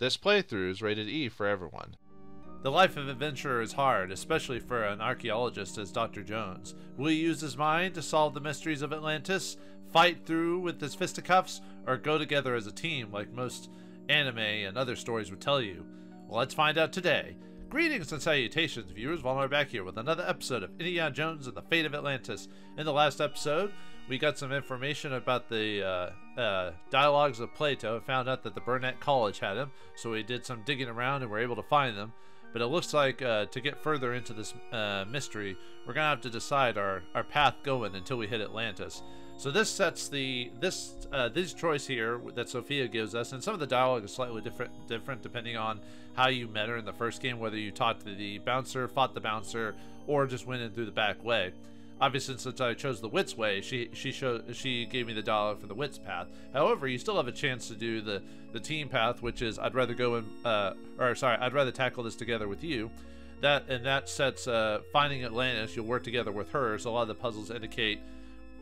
This playthrough is rated E for everyone. The life of adventurer is hard, especially for an archaeologist as Dr. Jones. Will he use his mind to solve the mysteries of Atlantis, fight through with his fisticuffs, or go together as a team like most anime and other stories would tell you? Well, let's find out today. Greetings and salutations, viewers. Vauldemare back here with another episode of Indiana Jones and the Fate of Atlantis. In the last episode, we got some information about the uh, uh, dialogues of Plato. and Found out that the Barnett College had them, so we did some digging around and were able to find them. But it looks like uh, to get further into this uh, mystery, we're gonna have to decide our, our path going until we hit Atlantis. So this sets the this uh, this choice here that Sophia gives us, and some of the dialogue is slightly different different depending on how you met her in the first game, whether you talked to the bouncer, fought the bouncer, or just went in through the back way. Obviously, since I chose the wits way, she she showed she gave me the dollar for the wits path. However, you still have a chance to do the the team path, which is I'd rather go in, uh, or sorry, I'd rather tackle this together with you. That and that sets uh, finding Atlantis. You'll work together with her. So a lot of the puzzles indicate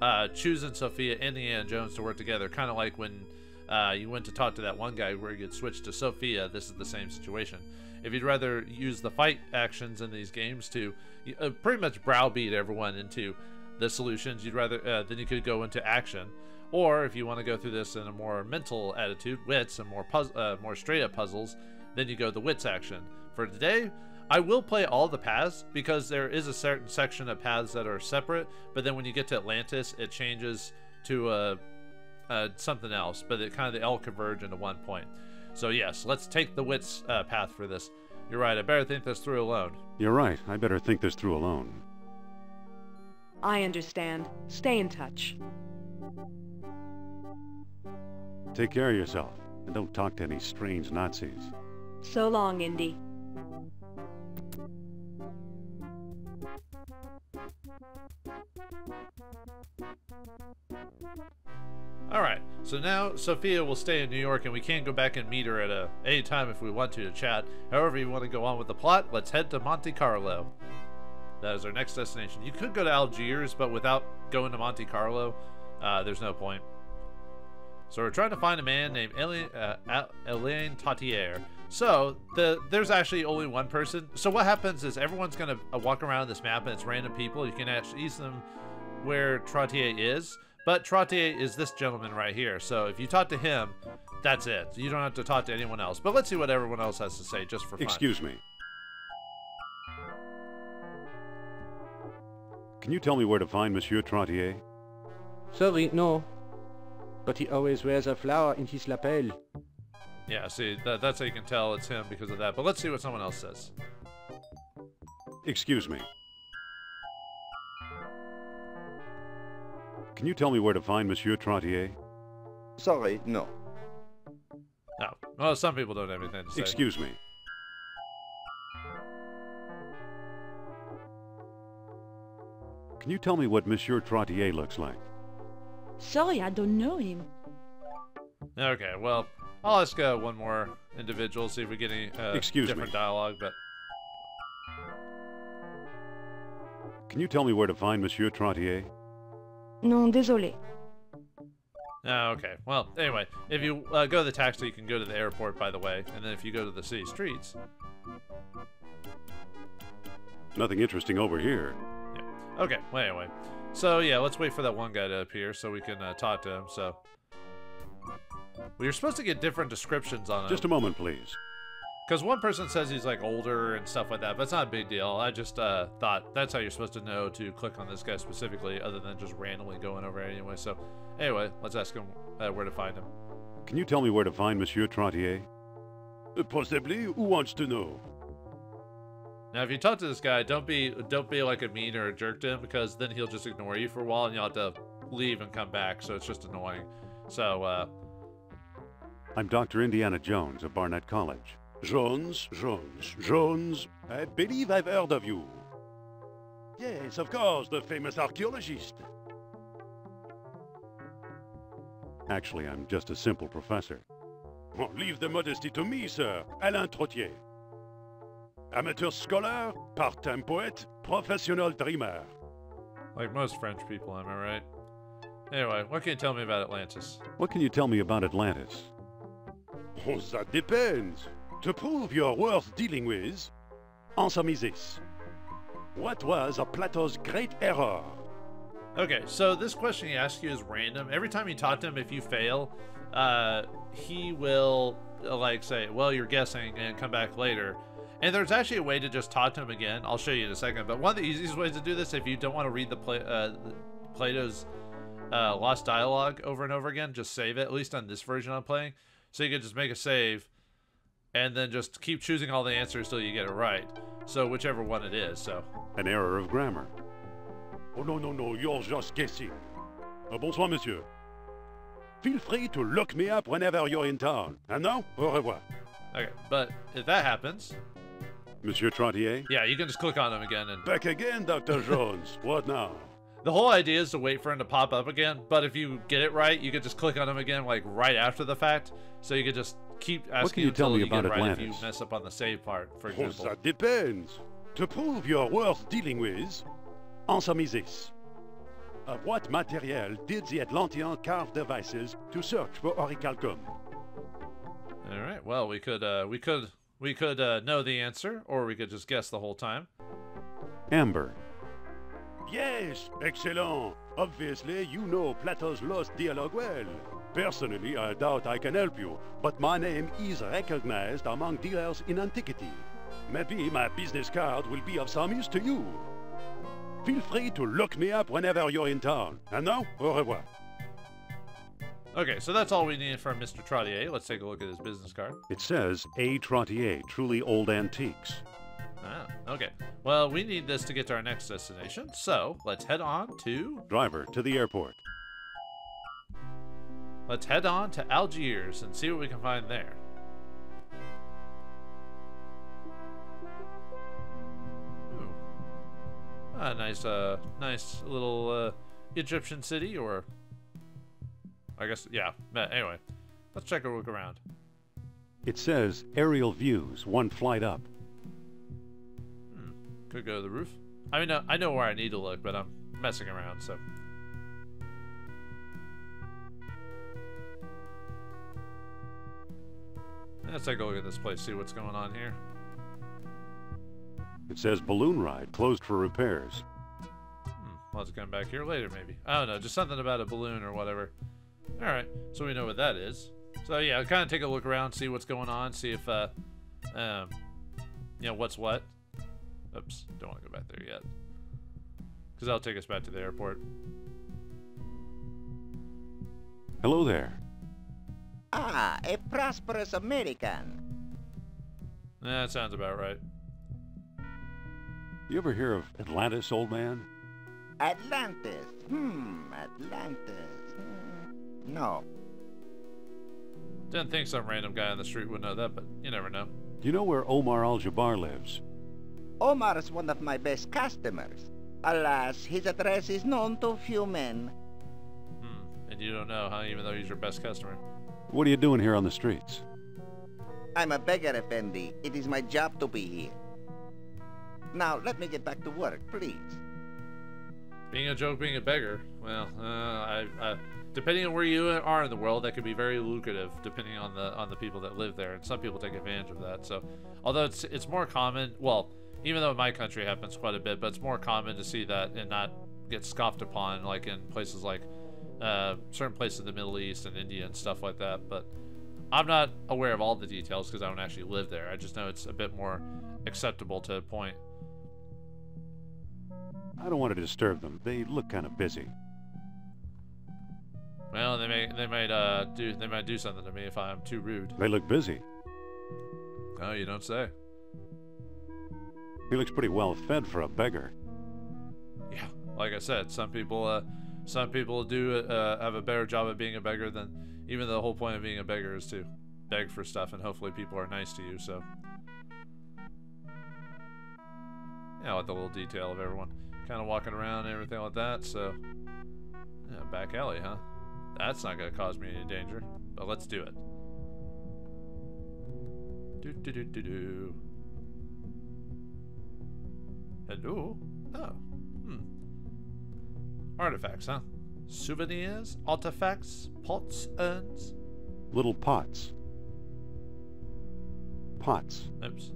uh, choosing Sophia and Indiana Jones to work together, kind of like when uh, you went to talk to that one guy where you switched to Sophia. This is the same situation. If you'd rather use the fight actions in these games to uh, pretty much browbeat everyone into the solutions, you'd rather uh, then you could go into action. Or if you want to go through this in a more mental attitude, wits and more uh, more straight up puzzles, then you go the wits action. For today, I will play all the paths because there is a certain section of paths that are separate, but then when you get to Atlantis, it changes to uh, uh, something else, but it kind of they all converge into one point. So yes, let's take the wits uh, path for this. You're right. I better think this through alone. You're right. I better think this through alone. I understand. Stay in touch. Take care of yourself, and don't talk to any strange Nazis. So long, Indy. So now Sophia will stay in New York, and we can go back and meet her at a any time if we want to to chat. However, you want to go on with the plot, let's head to Monte Carlo. That is our next destination. You could go to Algiers, but without going to Monte Carlo, uh, there's no point. So we're trying to find a man named Elaine, uh, Elaine Trottier. So the there's actually only one person. So what happens is everyone's gonna uh, walk around this map, and it's random people. You can actually see them where Trottier is. But Trottier is this gentleman right here. So if you talk to him, that's it. You don't have to talk to anyone else. But let's see what everyone else has to say just for fun. Excuse me. Can you tell me where to find Monsieur Trottier? Sorry, no. But he always wears a flower in his lapel. Yeah, see, that, that's how you can tell it's him because of that. But let's see what someone else says. Excuse me. Can you tell me where to find Monsieur Trottier? Sorry, no. No. Well, some people don't have anything to say. Excuse me. Can you tell me what Monsieur Trottier looks like? Sorry, I don't know him. Okay, well, I'll ask uh, one more individual, see if we get any uh, Excuse different me. dialogue, but... Can you tell me where to find Monsieur Trottier? Non, désolé. Oh, okay. Well, anyway, if you uh, go to the taxi, you can go to the airport, by the way, and then if you go to the city streets... Nothing interesting over here. Yeah. Okay, well, anyway. So, yeah, let's wait for that one guy to appear so we can uh, talk to him, so... Well, you're supposed to get different descriptions on him. Just a moment, please. Because one person says he's like older and stuff like that, but it's not a big deal. I just uh, thought that's how you're supposed to know to click on this guy specifically, other than just randomly going over it anyway. So, anyway, let's ask him uh, where to find him. Can you tell me where to find Monsieur Trottier? Possibly. Who wants to know? Now, if you talk to this guy, don't be don't be like a mean or a jerk to him, because then he'll just ignore you for a while, and you'll have to leave and come back. So it's just annoying. So, uh, I'm Dr. Indiana Jones of Barnett College. Jones, Jones, Jones. I believe I've heard of you. Yes, of course, the famous archaeologist. Actually, I'm just a simple professor. Oh, leave the modesty to me, sir. Alain Trottier. Amateur scholar, part-time poet, professional dreamer. like most French people, am I right? Anyway, what can you tell me about Atlantis? What can you tell me about Atlantis? Oh, that depends. To prove you're worth dealing with, answer me this. What was a Plato's great error? Okay, so this question he asks you is random. Every time you talk to him, if you fail, uh, he will uh, like say, "Well, you're guessing," and come back later. And there's actually a way to just talk to him again. I'll show you in a second. But one of the easiest ways to do this, if you don't want to read the, Pla- uh, Plato's uh, lost dialogue over and over again, just save it. At least on this version I'm playing, so you can just make a save, and then just keep choosing all the answers till you get it right. So whichever one it is. So An error of grammar. Oh, no, no, no, you're just guessing. Uh, bonsoir, monsieur. Feel free to look me up whenever you're in town. And now, au revoir. okay, but if that happens, Monsieur Trottier? yeah, you can just click on him again and Back again, Dr. Jones. what now? The whole idea is to wait for him to pop up again, but if you get it right, you could just click on him again, like right after the fact. So you could just keep asking you tell until me you get about it right if you mess up on the save part, for Oh, example. that depends. To prove you're worth dealing with, answer me this. Of what material did the Atlantean carve devices to search for Orichalcum? All right. Well, we could, uh, we could, we could uh, know the answer, or we could just guess the whole time. Amber. Yes, excellent. Obviously, you know Plato's Lost Dialogue well. Personally, I doubt I can help you, but my name is recognized among dealers in antiquity. Maybe my business card will be of some use to you. Feel free to look me up whenever you're in town. And now, au revoir. Okay, so that's all we need from Mr. Trottier. Let's take a look at his business card. It says A. Trottier, truly old antiques. Ah, okay. Well, we need this to get to our next destination, so let's head on to Driver to the airport. Let's head on to Algiers and see what we can find there. Ooh. A nice, uh, nice little uh, Egyptian city, or I guess, yeah. But anyway, let's check a look around. It says aerial views, one flight up. Could go to the roof. I mean, I know where I need to look, but I'm messing around, so. Let's take a look at this place, see what's going on here. It says balloon ride closed for repairs. Hmm, to come back here later, maybe. I don't know, just something about a balloon or whatever. Alright, so we know what that is. So yeah, kind of take a look around, see what's going on, see if, uh, um, you know, what's what. Oops, don't want to go back there yet. Because that'll take us back to the airport. Hello there. Ah, a prosperous American. Yeah, that sounds about right. You ever hear of Atlantis, old man? Atlantis. Hmm, Atlantis. Hmm. No. Didn't think some random guy on the street would know that, but you never know. Do you know where Omar Al Jabbar lives? Omar is one of my best customers. Alas, his address is known to few men. Hmm. And you don't know, huh? Even though he's your best customer. What are you doing here on the streets? I'm a beggar, Effendi. It is my job to be here. Now, let me get back to work, please. Being a joke, being a beggar. Well, uh, I, uh, depending on where you are in the world, that could be very lucrative, depending on the on the people that live there, and some people take advantage of that. So, although it's it's more common, well, even though in my country happens quite a bit, but it's more common to see that and not get scoffed upon, like in places like uh, certain places in the Middle East and India and stuff like that. But I'm not aware of all the details because I don't actually live there. I just know it's a bit more acceptable to a point. I don't want to disturb them. They look kind of busy. Well, they may they might uh do they might do something to me if I'm too rude. They look busy. Oh, you don't say. He looks pretty well fed for a beggar. Yeah, like I said, some people uh some people do uh, have a better job at being a beggar than even the whole point of being a beggar is to beg for stuff and hopefully people are nice to you. So yeah, I like the little detail of everyone kind of walking around and everything like that. So yeah, back alley, huh? That's not gonna cause me any danger, but let's do it. Do do do do do. Hello. Oh. Hmm. Artifacts, huh? Souvenirs, artifacts, pots, urns. Little pots. pots. Oops.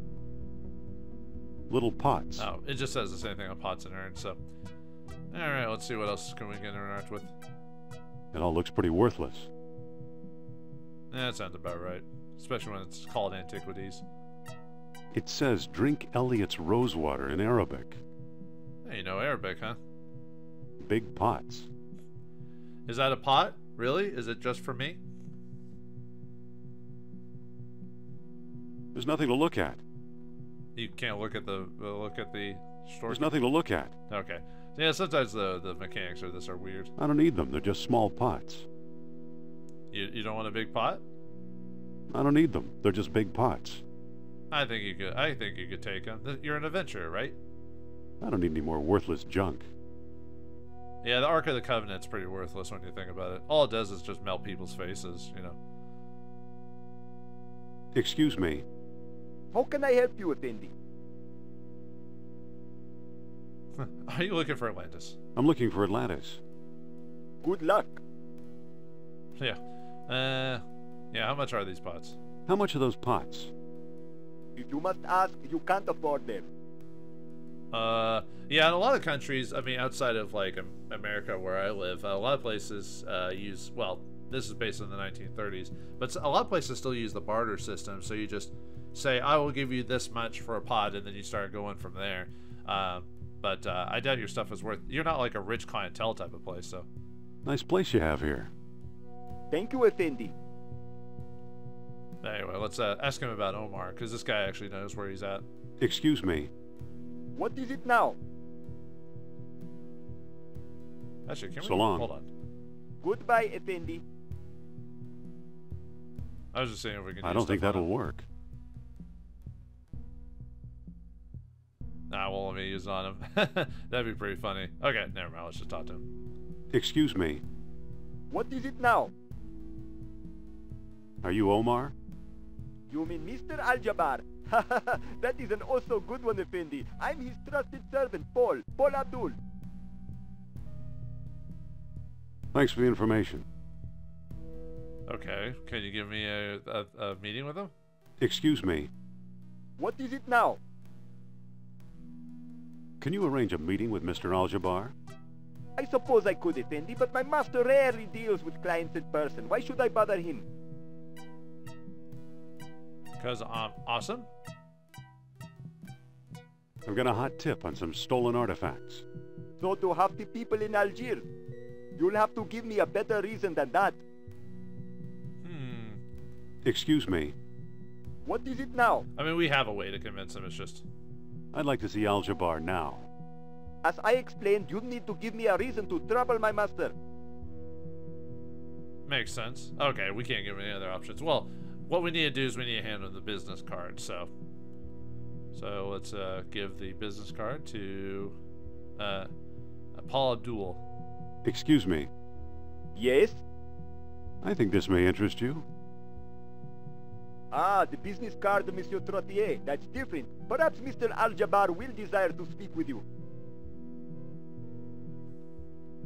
Little pots. Oh, it just says the same thing on pots and urns. So, all right, let's see what else can we get interact with. It all looks pretty worthless. Yeah, that sounds about right, especially when it's called antiquities. It says drink Elliot's rosewater in Arabic. Hey, you know Arabic, huh? Big pots. Is that a pot? Really? Is it just for me? There's nothing to look at. You can't look at the uh, look at the store. There's nothing to look at. Okay. Yeah, sometimes the the mechanics of this are weird. I don't need them. They're just small pots. You you don't want a big pot? I don't need them. They're just big pots. I think you could. I think you could take them. You're an adventurer, right? I don't need any more worthless junk. Yeah, the Ark of the Covenant's pretty worthless when you think about it. All it does is just melt people's faces, you know. Excuse me. How can I help you, Effendi? Are you looking for Atlantis? I'm looking for Atlantis. Good luck. Yeah. Uh, yeah. How much are these pots? How much are those pots? If you must ask, you can't afford them. Uh, yeah. In a lot of countries, I mean, outside of like America, where I live, a lot of places uh, use. Well, this is based in the 1930s, but a lot of places still use the barter system. So you just say, "I will give you this much for a pot," and then you start going from there. Um, but uh, I doubt your stuff is worth. You're not like a rich clientele type of place, so. Nice place you have here. Thank you, Effendi. Anyway, let's uh, ask him about Omar, because this guy actually knows where he's at. Excuse me. What is it now? Actually, can we So long. hold on? Goodbye, Effendi. I was just saying if we can. I don't think that'll him. work. Nah, well, let me use on him. That'd be pretty funny. Okay, never mind. Let's just talk to him. Excuse me. What is it now? Are you Omar? You mean Mr. Al-Jabbar? that is an also good one, Effendi. I'm his trusted servant, Paul. Paul Abdul. Thanks for the information. Okay, can you give me a, a, a meeting with him? Excuse me. What is it now? Can you arrange a meeting with Mr. Al-Jabbar? I suppose I could, Effendi, but my master rarely deals with clients in person. Why should I bother him? Because I'm awesome. I've got a hot tip on some stolen artifacts. So do half the people in Algiers. You'll have to give me a better reason than that. Hmm. Excuse me. What is it now? I mean, we have a way to convince him. It's just. I'd like to see Al-Jabbar now. As I explained, you need to give me a reason to trouble my master. Makes sense. Okay, we can't give him any other options. Well, what we need to do is we need to hand him the business card. So, so let's uh, give the business card to uh, Paul Abdul. Excuse me. Yes? I think this may interest you. Ah, the business card of Monsieur Trottier. That's different. Perhaps Mr. Al-Jabbar will desire to speak with you.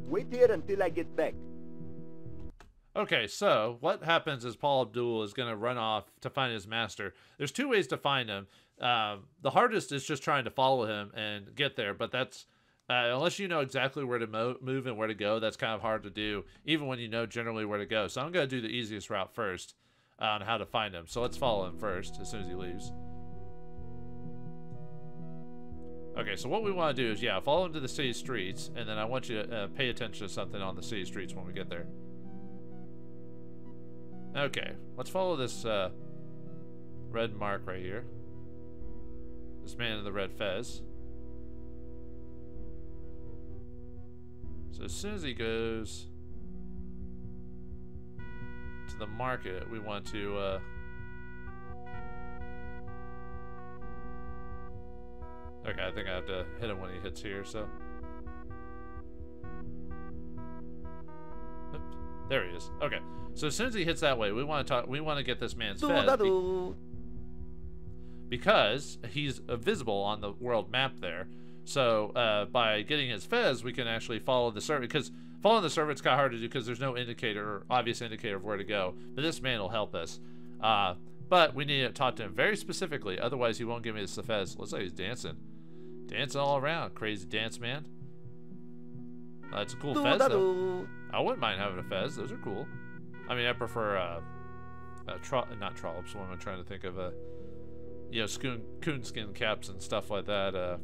Wait here until I get back. Okay, so what happens is Paul Abdul is going to run off to find his master. There's two ways to find him. Um, the hardest is just trying to follow him and get there, but that's uh, unless you know exactly where to mo- move and where to go, that's kind of hard to do, even when you know generally where to go. So I'm going to do the easiest route first on how to find him. So let's follow him first as soon as he leaves. Okay, so what we want to do is, yeah, follow him to the city streets, and then I want you to uh, pay attention to something on the city streets when we get there. Okay, let's follow this uh, red mark right here. This man in the red fez. So as soon as he goes to the market, we want to. Uh, okay, I think I have to hit him when he hits here. So. There he is. Okay. So as soon as he hits that way, we want to talk. We want to get this man's fez be- because he's uh, visible on the world map there. So uh, by getting his fez, we can actually follow the servant. Because following the servant's kind of hard to do because there's no indicator or obvious indicator of where to go. But this man will help us. Uh, But we need to talk to him very specifically, otherwise he won't give me the Fez. Looks like he's dancing. Dancing all around. Crazy dance man. Uh, it's a cool Fez, though. Doo-da-doo. I wouldn't mind having a Fez. Those are cool. I mean, I prefer, uh, uh tro- not trollops. What am I trying to think of? Uh, you know, coon, coonskin caps and stuff like that. Uh,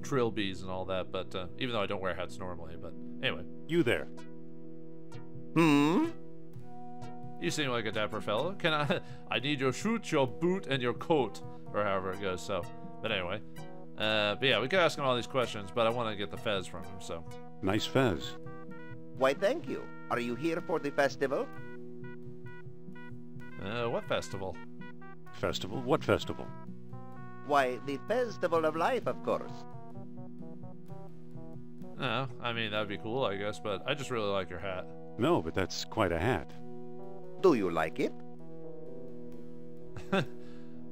trilbies and all that. But uh, even though I don't wear hats normally, but anyway, You there. Hmm? you seem like a dapper fellow. Can I? I need your shoot, your boot, and your coat, or however it goes. So, but anyway, uh, but yeah, we could ask him all these questions, but I want to get the Fez from him. So, Nice fez. Why, thank you. Are you here for the festival? uh, what festival? Festival? What festival? Why, the Festival of Life, of course. No, I mean that'd be cool, I guess. But I just really like your hat. No, but that's quite a hat. Do you like it?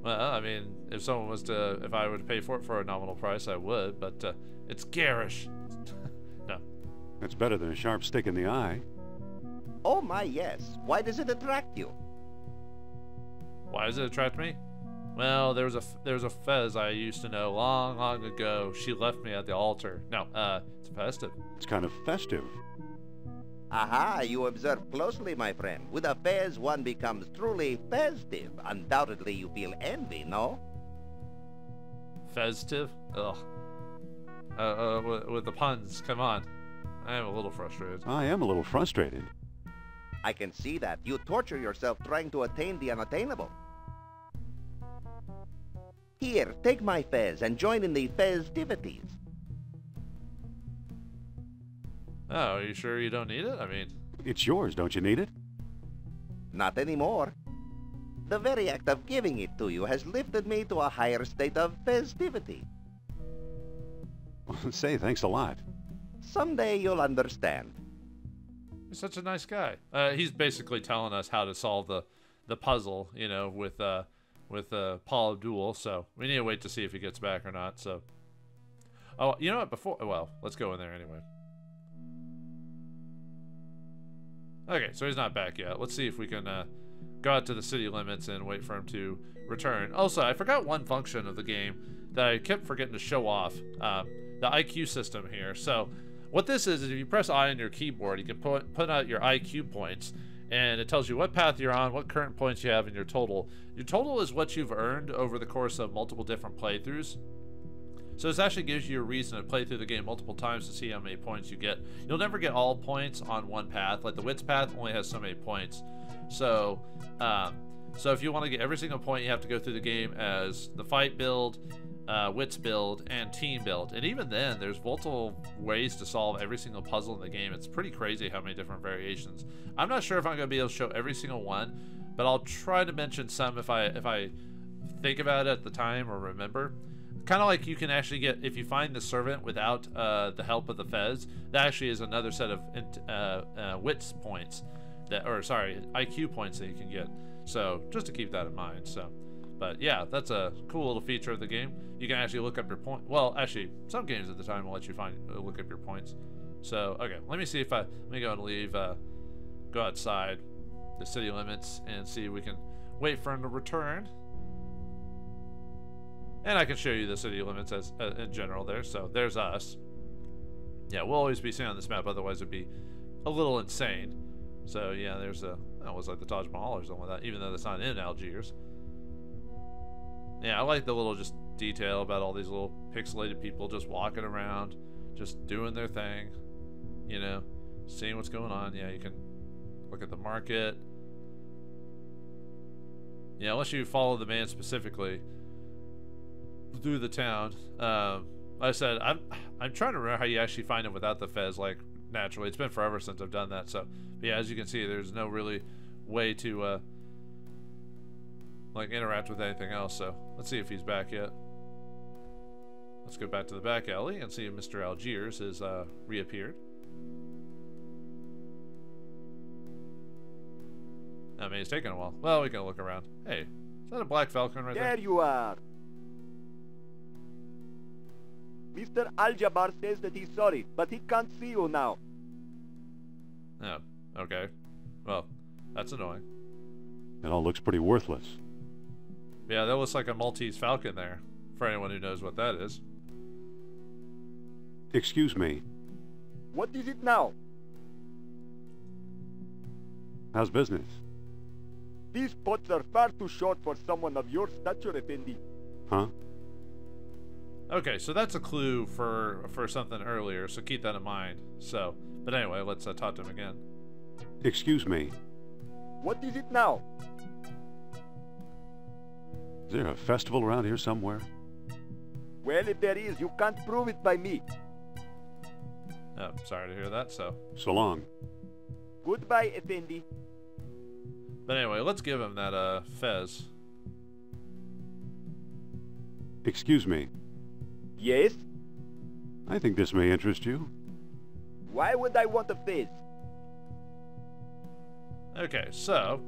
Well, I mean, if someone was to, if I would pay for it for a nominal price, I would. But uh, it's garish. No, That's better than a sharp stick in the eye. Oh my, yes. Why does it attract you? why does it attract me? Well, there was a there was a Fez I used to know long, long ago. She left me at the altar. No, uh, it's festive. It's kind of festive. Aha, you observe closely, my friend. With a fez, one becomes truly festive. Undoubtedly, you feel envy, no? Festive? Ugh. Uh, uh, with, with the puns, come on. I am a little frustrated. I am a little frustrated. I can see that. You torture yourself trying to attain the unattainable. Here, take my fez and join in the festivities. Oh, are you sure you don't need it? I mean, It's yours, don't you need it? Not anymore. The very act of giving it to you has lifted me to a higher state of festivity. Say, thanks a lot. Someday you'll understand. He's such a nice guy. Uh, he's basically telling us how to solve the, the puzzle, you know, with uh, with uh, Paul Abdul. So we need to wait to see if he gets back or not. So, oh, you know what? Before, well, let's go in there anyway. Okay, so he's not back yet. Let's see if we can uh, go out to the city limits and wait for him to return. Also, I forgot one function of the game that I kept forgetting to show off. Um, the IQ system here. So what this is is if you press I on your keyboard, you can put put out your IQ points, and it tells you what path you're on, what current points you have in your total. Your total is what you've earned over the course of multiple different playthroughs. So this actually gives you a reason to play through the game multiple times to see how many points you get. You'll never get all points on one path. Like the wits path only has so many points. So, um, so if you want to get every single point, you have to go through the game as the fight build, uh, wits build, and team build. And even then, there's multiple ways to solve every single puzzle in the game. It's pretty crazy how many different variations. I'm not sure if I'm going to be able to show every single one, but I'll try to mention some if I if I think about it at the time or remember. Kind of like you can actually get if you find the servant without uh, the help of the Fez. That actually is another set of uh, uh, wits points that, or sorry, IQ points that you can get. So just to keep that in mind. So, but yeah, that's a cool little feature of the game. You can actually look up your point. Well, actually, some games at the time will let you find uh, look up your points. So okay, let me see if I let me go and leave. Uh, go outside the city limits and see if we can wait for him to return. And I can show you the city limits as uh, in general there. So there's us. Yeah, we'll always be seen on this map. Otherwise, it'd be a little insane. So yeah, there's a that was like the Taj Mahal or something like that. Even though that's not in Algiers. Yeah, I like the little just detail about all these little pixelated people just walking around, just doing their thing. You know, seeing what's going on. Yeah, you can look at the market. Yeah, unless you follow the man specifically through the town. Um, like I said, I'm I'm trying to remember how you actually find him without the fez, like naturally. It's been forever since I've done that. So, but yeah, as you can see, there's no really way to uh, like interact with anything else. So let's see if he's back yet. Let's go back to the back alley and see if Mr. Algiers has uh, reappeared. I mean, it's taking a while. Well, we can look around. Hey, is that a black falcon right there? There you are. Mr. Al-Jabbar says that he's sorry, but he can't see you now. Oh, okay. Well, that's annoying. It all looks pretty worthless. Yeah, that looks like a Maltese Falcon there, for anyone who knows what that is. Excuse me. What is it now? How's business? These pots are far too short for someone of your stature, Effendi. Huh? Okay, so that's a clue for for something earlier, so keep that in mind. So, but anyway, let's uh, talk to him again. Excuse me. What is it now? Is there a festival around here somewhere? Well, if there is, you can't prove it by me. Oh, sorry to hear that. So, So long. Goodbye, Effendi. but anyway, let's give him that uh fez. Excuse me. Yes? I think this may interest you. Why would I want a fez? Okay, so,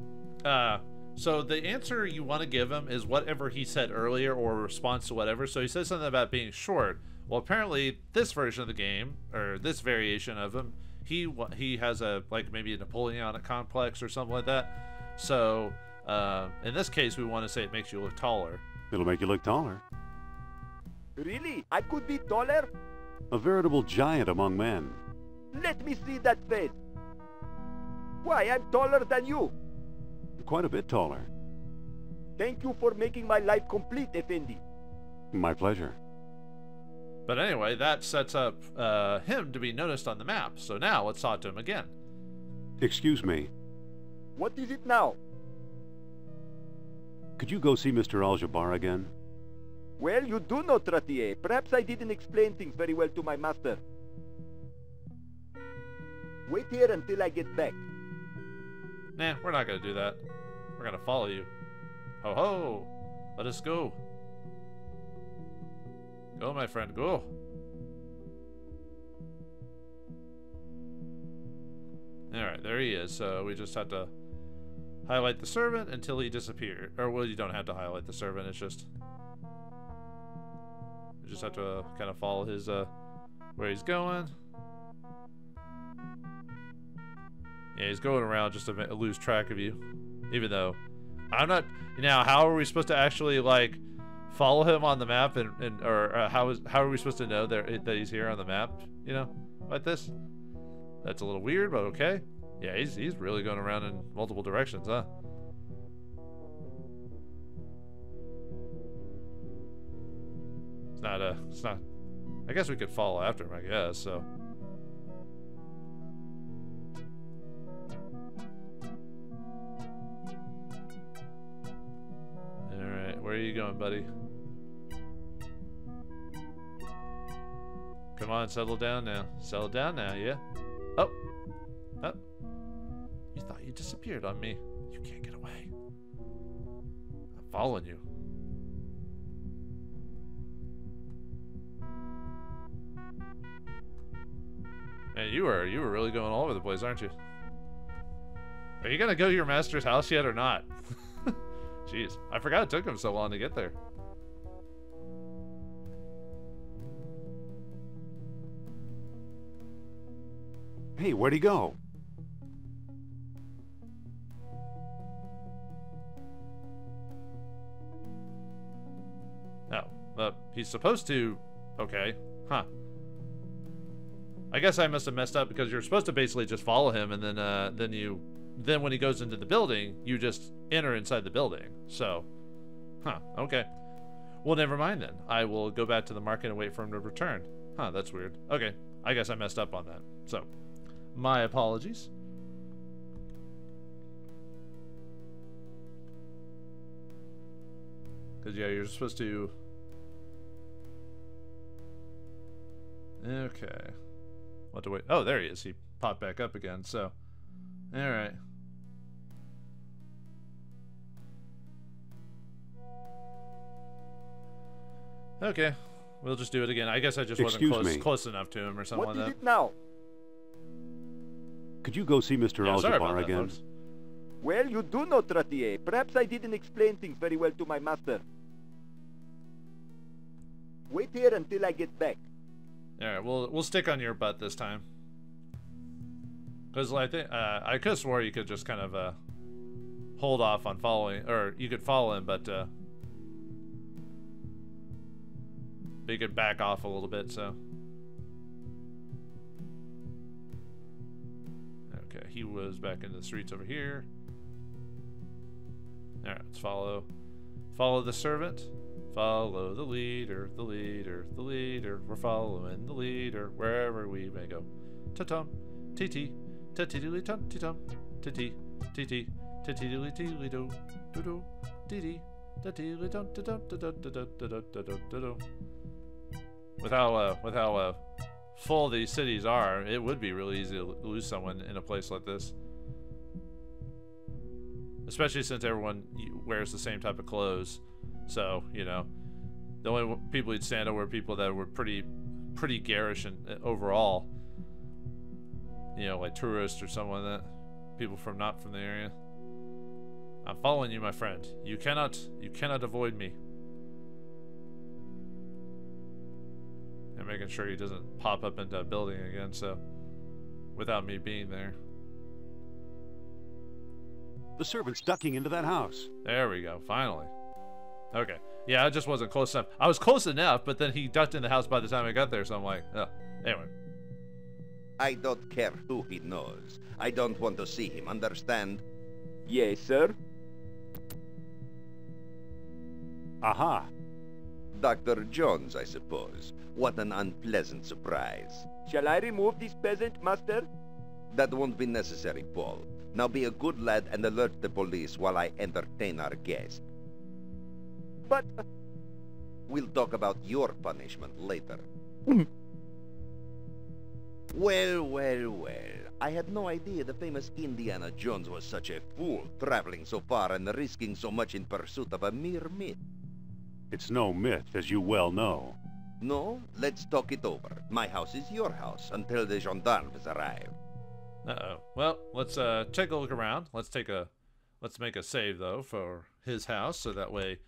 uh, so the answer you want to give him is whatever he said earlier or a response to whatever. So he says something about being short. Well, apparently this version of the game or this variation of him, he he has a like maybe a Napoleonic complex or something like that. So uh, in this case, we want to say it makes you look taller. It'll make you look taller. Really? I could be taller? A veritable giant among men. Let me see that face. Why, I'm taller than you. Quite a bit taller. Thank you for making my life complete, Effendi. My pleasure. But anyway, that sets up uh, him to be noticed on the map. So now let's talk to him again. Excuse me. What is it now? Could you go see Mr. Al-Jabbar again? Well, you do know Trottier. Perhaps I didn't explain things very well to my master. Wait here until I get back. Nah, we're not gonna do that. We're gonna follow you. Ho ho! Let us go. Go, my friend, go. Alright, there he is. So we just have to highlight the servant until he disappears. Or, well, you don't have to highlight the servant, it's just. You just have to uh, kind of follow his, uh, where he's going. Yeah, he's going around just to lose track of you. Even though I'm not. Now, how are we supposed to actually like follow him on the map and, and or uh, how is how are we supposed to know that that he's here on the map? You know, like this. That's a little weird, but okay. Yeah, he's he's really going around in multiple directions, huh? It's not a. It's not. I guess we could follow after him. I guess so. You going, buddy? Come on, settle down now. Settle down now, yeah? Oh! Oh! You thought you disappeared on me. You can't get away. I'm following you. Man, you were you were really going all over the place, aren't you? Are you gonna go to your master's house yet or not? Jeez, I forgot it took him so long to get there. Hey, where'd he go? Oh, but he's supposed to. Okay, huh? I guess I must have messed up because you're supposed to basically just follow him, and then uh, then you then when he goes into the building, you just enter inside the building. So, huh? Okay. Well, never mind then. I will go back to the market and wait for him to return. Huh? That's weird. Okay, I guess I messed up on that. So, my apologies. Because, yeah, you're supposed to. Okay. What to wait? Oh, there he is. He popped back up again. So, all Okay, we'll just do it again. I guess I just Excuse wasn't close, me. close enough to him or something What like that. it now? Could you go see Mr. Yeah, sorry Al-Jabbar again? folks. Well, you do know Trottier. Perhaps I didn't explain things very well to my master. Wait here until I get back. All right, we'll we'll stick on your butt this time. Because I think uh, I could have swore you could just kind of uh, hold off on following, or you could follow him, but uh, But you could back off a little bit, so. Okay, he was back into the streets over here. Alright, let's follow. Follow the servant. Follow the leader, the leader, the leader. We're following the leader wherever we may go. Ta-tum, tee-tee, ta-tee-doodly-tum, tee-tum, tee-tee, tee-tee, ta-tee-doodly-tee-ly-do, With how, uh, with how, uh, full these cities are, it would be really easy to lose someone in a place like this. Especially since everyone wears the same type of clothes. So, you know, the only people you'd stand out were people that were pretty, pretty garish and uh, overall. You know, like tourists or someone that, people from not from the area. I'm following you, my friend. You cannot, you cannot avoid me. And making sure he doesn't pop up into a building again, so, without me being there. The servant's ducking into that house. There we go, finally. Okay. Yeah, I just wasn't close enough. I was close enough, but then he ducked in the house by the time I got there, so I'm like, oh. Anyway. I don't care who he knows. I don't want to see him, understand? Yes, sir. Aha! Dr. Jones, I suppose. What an unpleasant surprise. Shall I remove this peasant, master? That won't be necessary, Paul. Now be a good lad and alert the police while I entertain our guest. But... uh, We'll talk about your punishment later. well, well, well. I had no idea the famous Indiana Jones was such a fool, traveling so far and risking so much in pursuit of a mere myth. It's no myth, as you well know. No? Let's talk it over. My house is your house until the gendarmes arrive. Uh-oh. Well, let's uh take a look around. Let's take a let's make a save though for his house so that way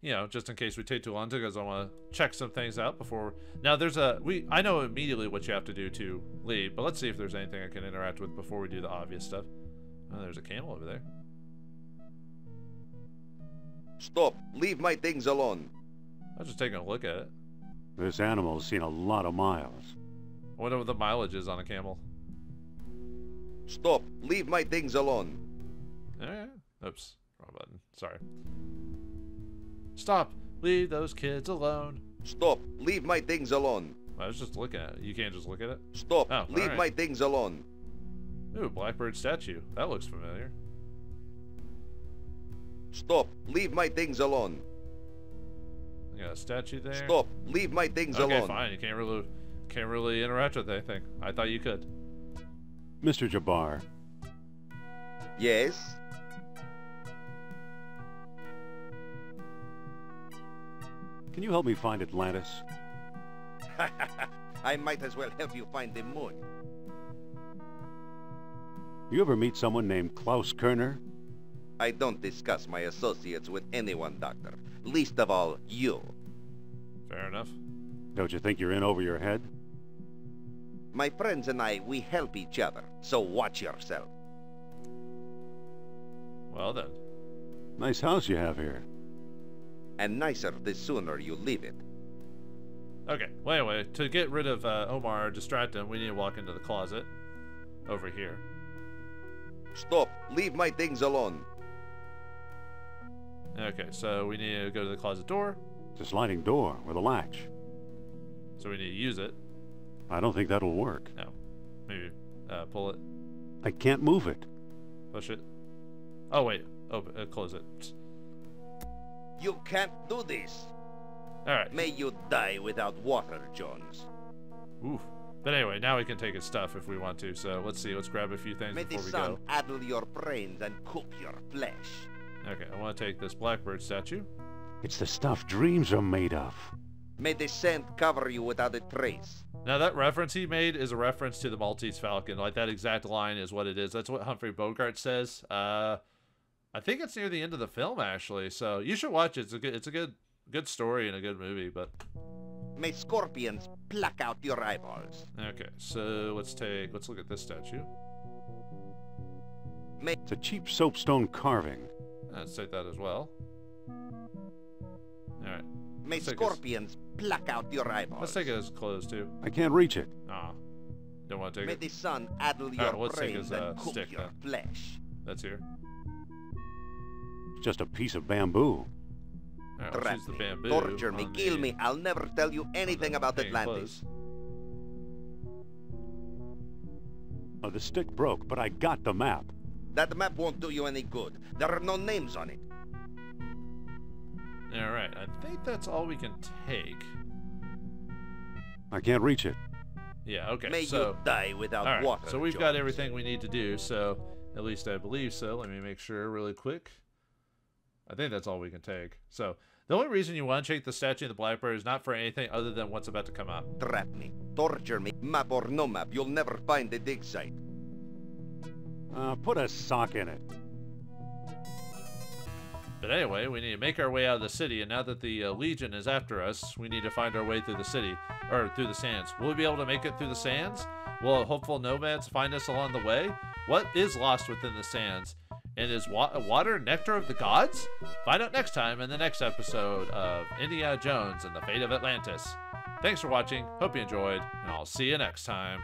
you know, just in case we take too long because I want to check some things out before. Now there's a we I know immediately what you have to do to leave, but let's see if there's anything I can interact with before we do the obvious stuff. Oh, there's a camel over there. Stop! Leave my things alone! I was just taking a look at it. This animal's seen a lot of miles. I wonder what the mileage is on a camel. Stop! Leave my things alone! Eh, Oops, wrong button. Sorry. Stop! Leave those kids alone. Stop! Leave my things alone! I was just looking at it. You can't just look at it. Stop! Oh, Leave alright. my things alone! Ooh, blackbird statue. That looks familiar. Stop! Leave my things alone! I got a statue there. Stop! Leave my things Okay, alone! fine. You can't really can't really interact with anything. I thought you could. Mr. Jabbar, Yes? can you help me find Atlantis? I might as well help you find the moon. You ever meet someone named Klaus Kerner? I don't discuss my associates with anyone, Doctor. Least of all, you. Fair enough. Don't you think you're in over your head? My friends and I, we help each other, so watch yourself. Well then. Nice house you have here. And nicer the sooner you leave it. Okay. Well, anyway, to get rid of uh, Omar or distract him, we need to walk into the closet over here. Stop! Leave my things alone! Okay, so we need to go to the closet door. It's a sliding door with a latch. So we need to use it. I don't think that'll work. No. Maybe uh, pull it, I can't move it. push it. Oh wait. Open. Uh, close it. You can't do this! All right. May you die without water, Jones. Oof. But anyway, now we can take his stuff if we want to. So let's see. Let's grab a few things May the before we sun go. addle your brains and cook your flesh. Okay, I want to take this blackbird statue. It's the stuff dreams are made of. May the scent cover you without a trace. Now that reference he made is a reference to the Maltese Falcon. Like that exact line is what it is. That's what Humphrey Bogart says. Uh, I think it's near the end of the film actually. So you should watch it. It's a good, it's a good, good story and a good movie. But May scorpions pluck out your eyeballs. okay, so let's take, let's look at this statue. It's a cheap soapstone carving. Let's take that as well. All right. May Let's take his- scorpions pluck out your eyeballs. Let's take his clothes too. I can't reach it. Ah, don't want to take May it. the sun addle your Alright, let's take brains his, uh, and cook stick your then. flesh. That's here. It's just a piece of bamboo. All right, let's Trap the me, bamboo. torture me, kill the- me. I'll never tell you anything about hanging Atlantis. clothes. Uh, the stick broke, but I got the map. That map won't do you any good. There are no names on it. All right, I think that's all we can take. I can't reach it. Yeah. Okay. May so. you die without All right, water. so we've got everything we need to do. So at least I believe so. Let me make sure really quick. I think that's all we can take. So the only reason you want to take the statue of the Blackbird is not for anything other than what's about to come up. Trap me, torture me, map or no map. You'll never find the dig site. Uh, put a sock in it. But anyway, we need to make our way out of the city, and now that the uh, Legion is after us, we need to find our way through the city, or through the sands. Will we be able to make it through the sands? Will hopeful nomads find us along the way? What is lost within the sands? And is wa- water nectar of the gods? Find out next time in the next episode of Indiana Jones and the Fate of Atlantis. Thanks for watching, hope you enjoyed, and I'll see you next time.